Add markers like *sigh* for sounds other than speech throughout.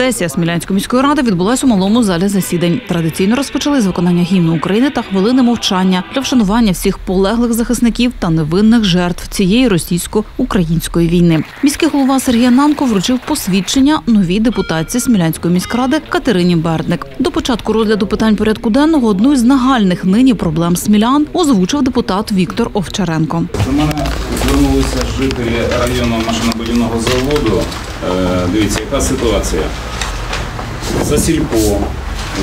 Сесія Смілянської міської ради відбулась у малому залі засідань. Традиційно розпочали з виконання гімну України та хвилини мовчання для вшанування всіх полеглих захисників та невинних жертв цієї російсько-української війни. Міський голова Сергій Ананко вручив посвідчення новій депутатці Смілянської міськради Катерині Бердник. До початку розгляду питань порядку денного одну із нагальних нині проблем смілян озвучив депутат Віктор Овчаренко. До мене звернулися жителі районного машинобудівного заводу. Е, Дивіться, яка ситуація. За сільпо,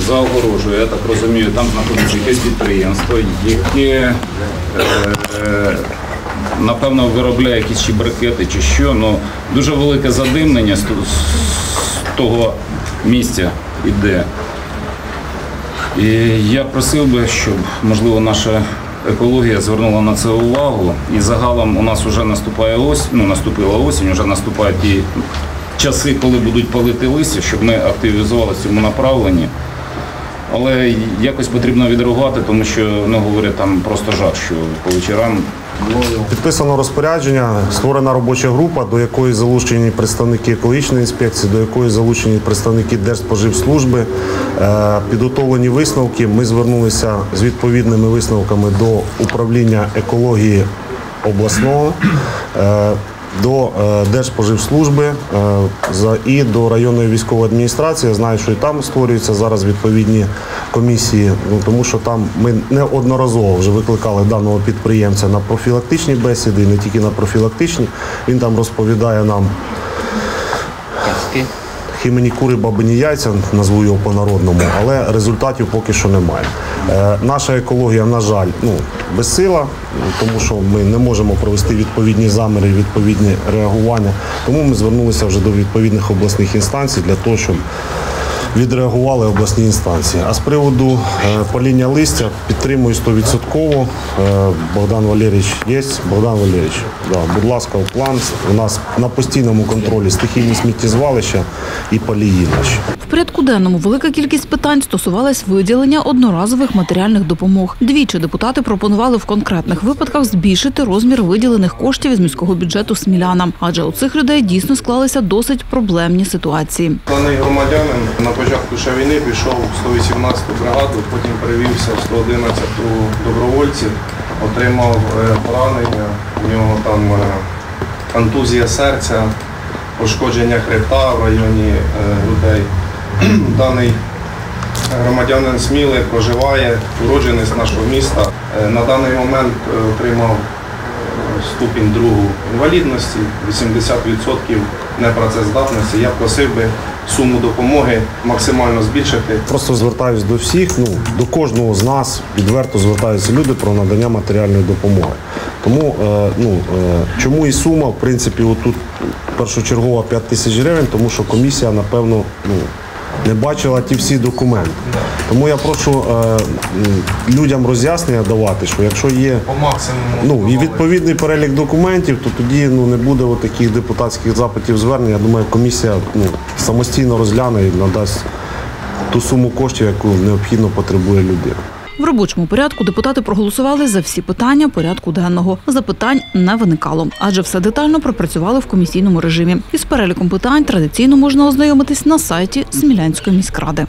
за огорожею, я так розумію, там знаходиться якесь підприємство, яке е, напевно виробляє якісь чи брикети, чи що. Ну, дуже велике задимлення з, з того місця іде. І я просив би, щоб можливо наша екологія звернула на це увагу. І загалом у нас вже наступає ось, ну наступила осінь, вже наступають ті часи, коли будуть палити листя, щоб ми активізувалися в цьому направленні. Але якось потрібно відреагувати, тому що ну говорять там просто жах, що по вечорам Підписано розпорядження, створена робоча група, до якої залучені представники екологічної інспекції, до якої залучені представники Держспоживслужби. Е, Підготовлені висновки. Ми звернулися з відповідними висновками до управління екології обласного. Е, До Держпоживслужби е, і до районної військової адміністрації. Я знаю, що і там створюються зараз відповідні комісії, ну, тому що там ми неодноразово вже викликали даного підприємця на профілактичні бесіди, і не тільки на профілактичні. Він там розповідає нам хімені кури, бабині яйця, назву його по-народному, але результатів поки що немає. Е, наша екологія, на жаль, ну, безсила, тому що ми не можемо провести відповідні заміри, відповідні реагування. Тому ми звернулися вже до відповідних обласних інстанцій для того, щоб відреагували обласні інстанції. А з приводу е, паління листя підтримую 100%. Е, Богдан Валерійович є. Богдан Валерійович, да, будь ласка, план. У нас на постійному контролі стихійні сміттєзвалища і палії наші. В порядку денному велика кількість питань стосувалась виділення одноразових матеріальних допомог. Двічі депутати пропонували в конкретних випадках збільшити розмір виділених коштів із міського бюджету смілянам, адже у цих людей дійсно склалися досить проблемні ситуації. Даний громадянин на початку ще війни пішов в 118-ту бригаду, потім перевівся в 111-ту добровольців, отримав е, поранення, у нього там е, контузія серця, пошкодження хребта в районі е, грудей. *clears throat* Даний громадянин Сміли проживає, уродженець нашого міста. Е, На даний момент е, отримав е, ступінь другу інвалідності, 80% непрацездатності. Я просив би суму допомоги максимально збільшити. Просто звертаюсь до всіх, ну до кожного з нас відверто звертаються люди про надання матеріальної допомоги. Тому е, ну, е, чому і сума, в принципі, отут першочергова 5 тисяч гривень, тому що комісія, напевно, ну, не бачила ті всі документи. Тому я прошу е, людям роз'яснення давати, що якщо є По максимуму. ну, і відповідний перелік документів, то тоді ну, не буде от таких депутатських запитів звернень. Я думаю, комісія ну, самостійно розгляне і надасть ту суму коштів, яку необхідно потребує людина. В робочому порядку депутати проголосували за всі питання порядку денного. Запитань не виникало, адже все детально пропрацювали в комісійному режимі. Із переліком питань традиційно можна ознайомитись на сайті Смілянської міськради.